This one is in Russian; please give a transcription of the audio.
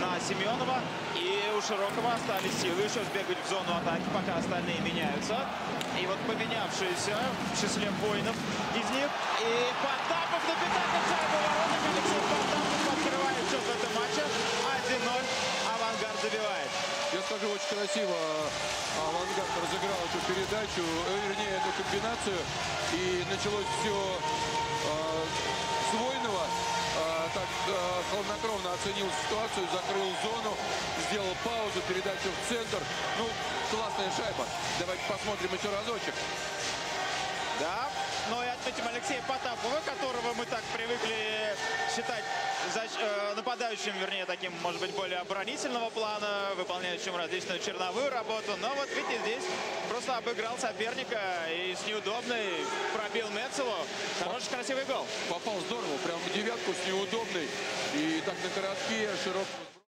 на Семенова. И у Широкого остались силы еще сбегать в зону атаки, пока остальные меняются. И вот поменявшиеся в числе воинов из них. И Потапов напитает шайбу воротах. Алексей Потапов открывает счет в этом матче. 1-0. Авангард забивает. Я скажу, очень красиво Авангард разыграл эту передачу, э, вернее, эту комбинацию. И началось все с Войнова. А, так а, хладнокровно оценил ситуацию, закрыл зону, сделал паузу, передачу в центр. Ну, классная шайба. Давайте посмотрим еще разочек. Да, но и отметим Алексея Потапова, которого мы так привыкли считать защ- э, нападающим, вернее, таким, может быть, более оборонительного плана, выполняющим различную черновую работу. Но вот видите, здесь просто обыграл соперника и с неудобной пробил Мецелу. Хороший, красивый гол. Попал здорово, девятку с неудобной. И так на коротке широк